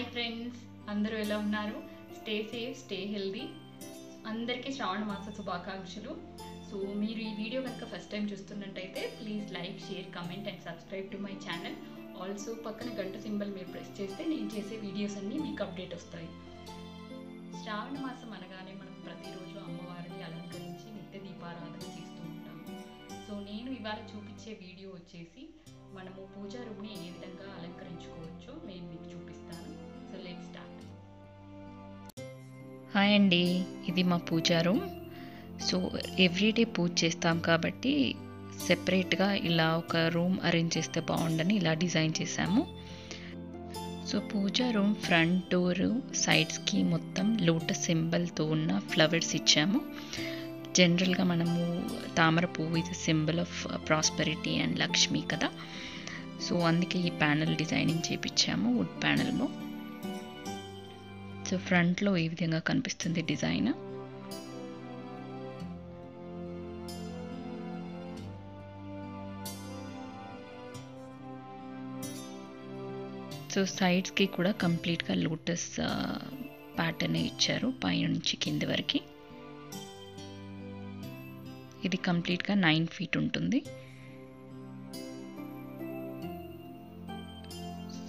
Hi friends అందరూ ఎలా ఉన్నారు? Stay safe stay healthy. అందరికీ శ్రావణ మాస శుభాకాంక్షలు. సో మీరు ఈ వీడియో కనుక ఫస్ట్ టైం చూస్తున్నట్టయితే please like share comment and subscribe to my channel also పక్కన గంట సింబల్ మీరు ప్రెస్ చేస్తే నేను చేసే వీడియోస్ అన్నీ మీకు అప్డేట్ వస్తాయి. శ్రావణ మాసం అనగానే మనం ప్రతిరోజు అమ్మవారిని అలంకరించి నిత్య దీపారాధన చేస్తూ ఉంటాము సో నేను ఇవాళ చూపించే వీడియో వచ్చేసి మనము పూజా రూమ్ని ఏ విధంగా అలంకరించుకోవచ్చో హాయ్ అండి ఇది మా పూజా రూమ్. సో ఎవ్రీడే పూజ చేస్తాం కాబట్టి సెపరేట్గా ఇలా ఒక రూమ్ అరేంజ్ చేస్తే బాగుండని ఇలా డిజైన్ చేశాము. సో పూజా రూమ్ ఫ్రంట్ డోర్ సైడ్స్కి మొత్తం లోటస్ సింబల్తో ఉన్న ఫ్లవర్స్ ఇచ్చాము. జనరల్గా మనము తామర పువ్వు ఇది symbol of prosperity and Lakshmi కదా. సో అందుకే ఈ ప్యానల్ డిజైనింగ్ చేపించాము వుడ్ ప్యానల్లో. సో ఫ్రంట్లో ఈ విధంగా కనిపిస్తుంది డిజైన్. సో సైడ్స్కి కూడా కంప్లీట్గా లోటస్ ప్యాటర్న్ ఇచ్చారు పైనుంచి కింది వరకు. ఇది కంప్లీట్గా నైన్ ఫీట్ ఉంటుంది.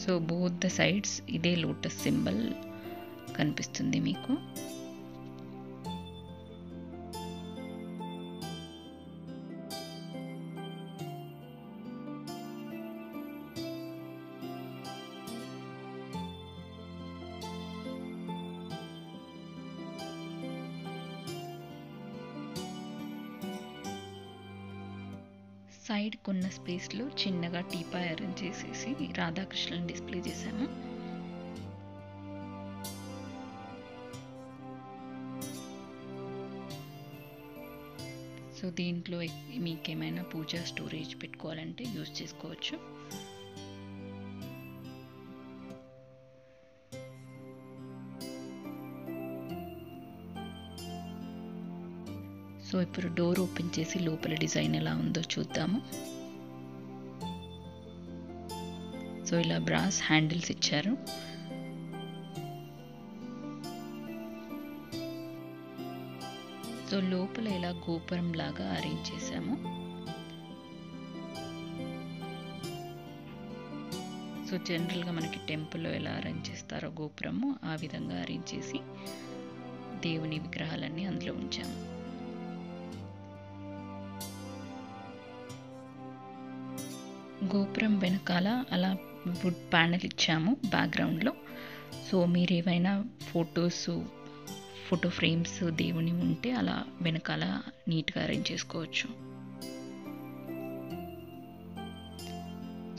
సో బోత్ ద సైడ్స్ ఇదే లోటస్ సింబల్. కనిపిస్తుంది మీకు. సైడ్కున్న స్పేస్లో చిన్నగా టీపా అరేంజ్ చేసేసి రాధాకృష్ణని డిస్ప్లే చేశాము. సో దీంట్లో మీకు ఏమైనా పూజ స్టోరేజ్ పెట్టుకోవాలంటే యూజ్ చేసుకోవచ్చు. సో ఇప్పుడు డోర్ ఓపెన్ చేసి లోపల డిజైన్ ఎలా ఉందో చూద్దాము. సో ఇలా బ్రాస్ హ్యాండిల్స్ ఇచ్చారు. సో లోపల ఇలా గోపురం లాగా అరేంజ్ చేశాము. సో జనరల్గా మనకి టెంపుల్లో ఎలా అరేంజ్ చేస్తారో గోపురము ఆ విధంగా అరేంజ్ చేసి దేవుని విగ్రహాలన్నీ అందులో ఉంచాము. గోపురం వెనకాల అలా వుడ్ ప్యానెల్ ఇచ్చాము బ్యాక్గ్రౌండ్లో సో మీరు ఏవైనా ఫొటోస్ ఫోటో ఫ్రేమ్స్ దేవుని ఉంటే అలా వెనకాల నీట్గా అరేంజ్ చేసుకోవచ్చు.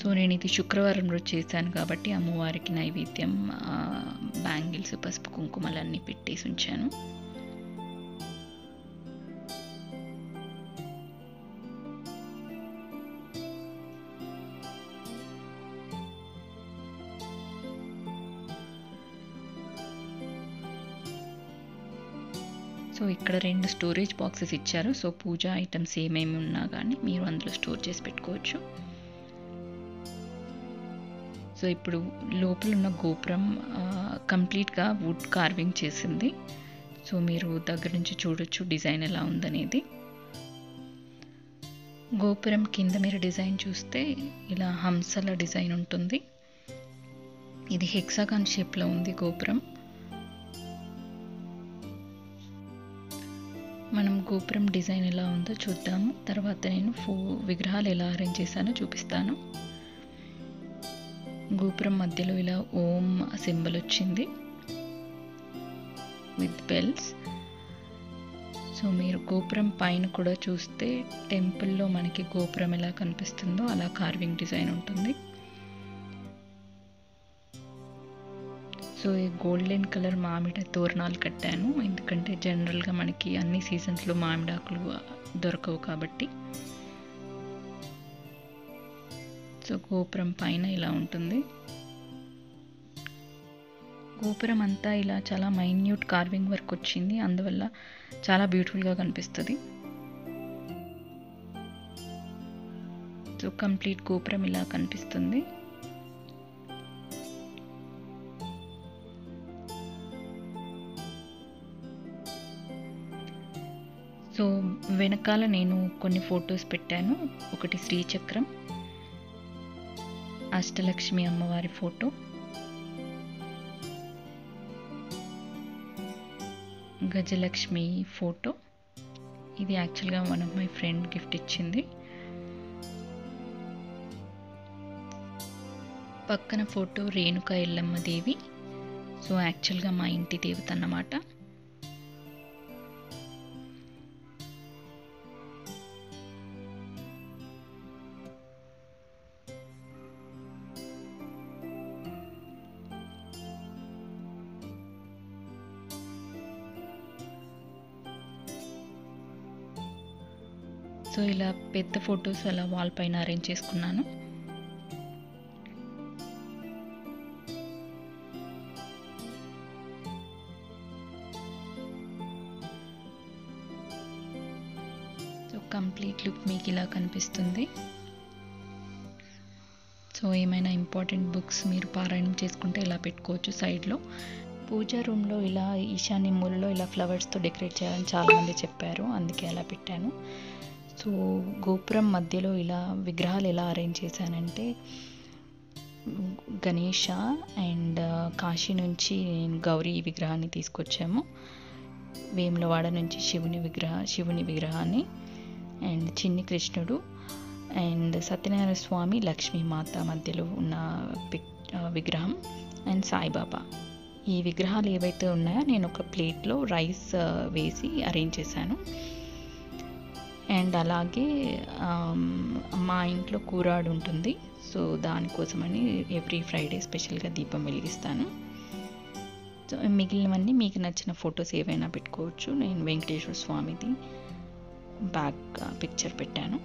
సో నేను ఇది శుక్రవారం రోజు చేశాను కాబట్టి అమ్మవారికి నైవేద్యం బ్యాంగిల్స్ పసుపు కుంకుమలన్నీ పెట్టేసి ఉంచాను. సో ఇక్కడ రెండు స్టోరేజ్ బాక్సెస్ ఇచ్చారు. సో పూజ ఐటమ్స్ ఏమేమి ఉన్నా కానీ మీరు అందులో స్టోర్ చేసి పెట్టుకోవచ్చు. సో ఇప్పుడు లోపల ఉన్న గోపురం కంప్లీట్గా వుడ్ కార్వింగ్ చేసింది. సో మీరు దగ్గర నుంచి చూడొచ్చు డిజైన్ ఎలా ఉందనేది. గోపురం కింద మీరు డిజైన్ చూస్తే ఇలా హంసల డిజైన్ ఉంటుంది. ఇది హెక్సాగాన్ షేప్లో ఉంది గోపురం. మనం గోపురం డిజైన్ ఎలా ఉందో చూద్దాము. తర్వాత నేను ఫో విగ్రహాలు ఎలా అరేంజ్ చేశానో చూపిస్తాను. గోపురం మధ్యలో ఇలా ఓం సింబల్ వచ్చింది. విత్ బెల్స్ సో మీరు గోపురం పైన కూడా చూస్తే టెంపుల్లో మనకి గోపురం ఎలా కనిపిస్తుందో అలా కార్వింగ్ డిజైన్ ఉంటుంది. సో ఈ గోల్డెన్ కలర్ మామిడి తోరణాలు కట్టాను. ఎందుకంటే జనరల్గా మనకి అన్ని సీజన్స్లో మామిడాకులు దొరకవు కాబట్టి. సో గోపురం పైన ఇలా ఉంటుంది. గోపురం అంతా ఇలా చాలా మైన్యూట్ కార్వింగ్ వర్క్ వచ్చింది. అందువల్ల చాలా బ్యూటిఫుల్గా కనిపిస్తుంది. సో కంప్లీట్ గోపురం ఇలా కనిపిస్తుంది. సో వెనకాల నేను కొన్ని ఫొటోస్ పెట్టాను. ఒకటి శ్రీచక్రం అష్టలక్ష్మి అమ్మవారి ఫోటో. గజలక్ష్మి ఫోటో. ఇది యాక్చువల్గా one of my friend gift ఇచ్చింది. పక్కన ఫోటో రేణుక ఎల్లమ్మ దేవి. సో యాక్చువల్గా మా ఇంటి దేవత అన్నమాట. సో ఇలా పెద్ద ఫొటోస్ అలా వాల్ పైన అరేంజ్ చేసుకున్నాను. సో కంప్లీట్ లుక్ మీకు ఇలా కనిపిస్తుంది. సో ఏమైనా ఇంపార్టెంట్ బుక్స్ మీరు పారాయణం చేసుకుంటే ఇలా పెట్టుకోవచ్చు సైడ్లో పూజా రూమ్లో ఇలా ఈశాన్య మూలలో ఇలా ఫ్లవర్స్తో డెకరేట్ చేయాలని చాలామంది చెప్పారు. అందుకే అలా పెట్టాను. సో గోపురం మధ్యలో ఇలా విగ్రహాలు ఎలా అరేంజ్ చేశానంటే గణేష అండ్ కాశీ నుంచి నేను గౌరీ విగ్రహాన్ని తీసుకొచ్చాము. వేములవాడ నుంచి శివుని విగ్రహ శివుని విగ్రహాన్ని అండ్ చిన్ని కృష్ణుడు అండ్ సత్యనారాయణ స్వామి లక్ష్మీమాత మధ్యలో ఉన్న విగ్రహం అండ్ సాయిబాబా. ఈ విగ్రహాలు ఏవైతే ఉన్నాయో నేను ఒక ప్లేట్లో రైస్ వేసి అరేంజ్ చేశాను. అండ్ అలాగే మా ఇంట్లో కూరాడు ఉంటుంది. సో దానికోసమని ఎవ్రీ ఫ్రైడే స్పెషల్గా దీపం వెలిగిస్తాను. సో మిగిలినవన్నీ మీకు నచ్చిన ఫొటోస్ ఏవైనా పెట్టుకోవచ్చు. నేను వెంకటేశ్వర స్వామిది బ్యాక్ పిక్చర్ పెట్టాను.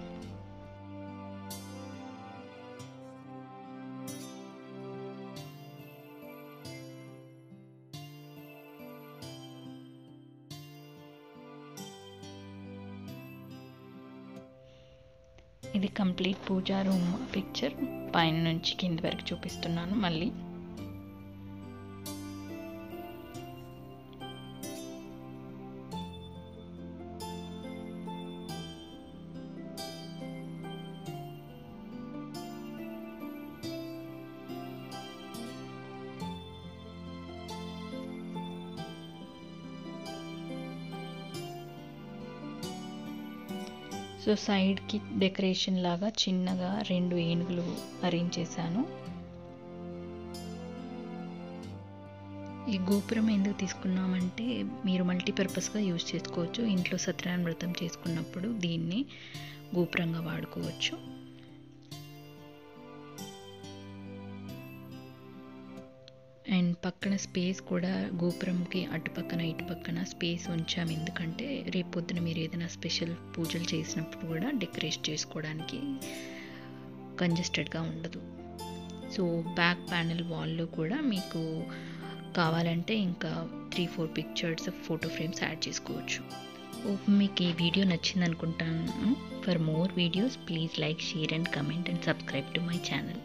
ఇది కంప్లీట్ పూజా రూమ్ పిక్చర్. పైన నుంచి కింద వరకు చూపిస్తున్నాను మళ్ళీ. సో సైడ్కి డెకరేషన్ లాగా చిన్నగా రెండు ఏనుగులు అరేంజ్ చేశాను ఈ గోపురం ఎందుకు తీసుకున్నామంటే మీరు మల్టీపర్పస్గా యూజ్ చేసుకోవచ్చు. ఇంట్లో సత్యనారాయణ వ్రతం చేసుకున్నప్పుడు దీన్ని గోపురంగా వాడుకోవచ్చు. అండ్ పక్కన స్పేస్ కూడా గోపురంకి అటుపక్కన ఇటు పక్కన స్పేస్ ఉంచాము. ఎందుకంటే రేపు పొద్దున మీరు ఏదైనా స్పెషల్ పూజలు చేసినప్పుడు కూడా డెకరేట్ చేసుకోవడానికి కంజెస్టెడ్గా ఉండదు. సో బ్యాక్ ప్యానెల్ వాల్లో కూడా మీకు కావాలంటే ఇంకా three four pictures photo frames add చేసుకోవచ్చు. మీకు ఈ వీడియో నచ్చింది అనుకుంటాను for more videos please like share and comment and subscribe to my channel